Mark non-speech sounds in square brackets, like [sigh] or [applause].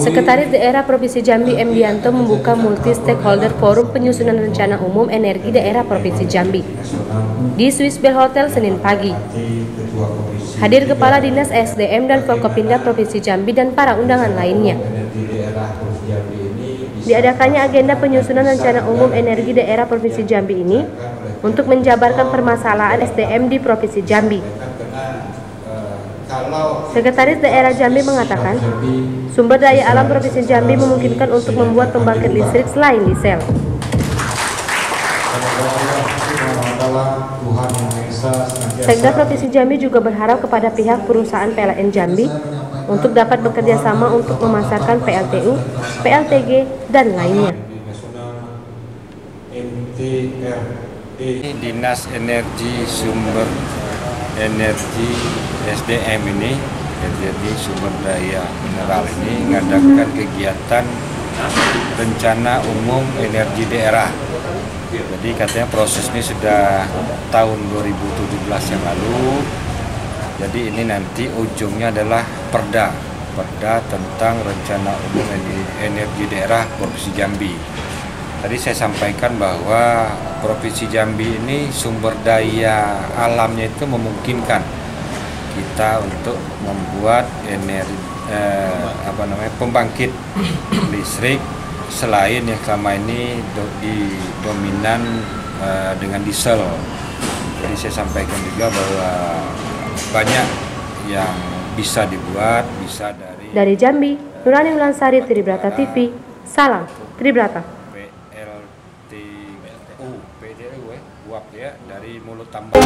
Sekretaris Daerah Provinsi Jambi M. Dianto membuka multi stakeholder forum penyusunan rencana umum energi daerah Provinsi Jambi di Swiss Bell Hotel Senin pagi. Hadir Kepala Dinas SDM dan Forkopimda Provinsi Jambi dan para undangan lainnya. Diadakannya agenda penyusunan rencana umum energi daerah Provinsi Jambi ini untuk menjabarkan permasalahan SDM di Provinsi Jambi. Sekretaris Daerah Jambi mengatakan, sumber daya alam Provinsi Jambi memungkinkan untuk membuat pembangkit listrik selain diesel. Sekda Provinsi Jambi juga berharap kepada pihak perusahaan PLN Jambi untuk dapat bekerja sama untuk memasarkan PLTU, PLTG, dan lainnya. Dinas Energi Sumber Energi SDM ini jadi sumber daya mineral ini mengadakan kegiatan rencana umum energi daerah. Jadi katanya proses ini sudah tahun 2017 yang lalu. Jadi ini nanti ujungnya adalah perda. Perda tentang rencana umum energi daerah Provinsi Jambi Tadi saya sampaikan bahwa Provinsi Jambi ini sumber daya alamnya itu memungkinkan kita untuk membuat energi eh, apa namanya pembangkit [clears throat] listrik selain yang selama ini do, di dominan eh, dengan diesel. Jadi saya sampaikan juga bahwa banyak yang bisa dibuat, bisa dari Dari Jambi, Nurani Ulansari, Tribrata TV, Salam, Tribrata sendiri gue uap ya dari mulut tambang.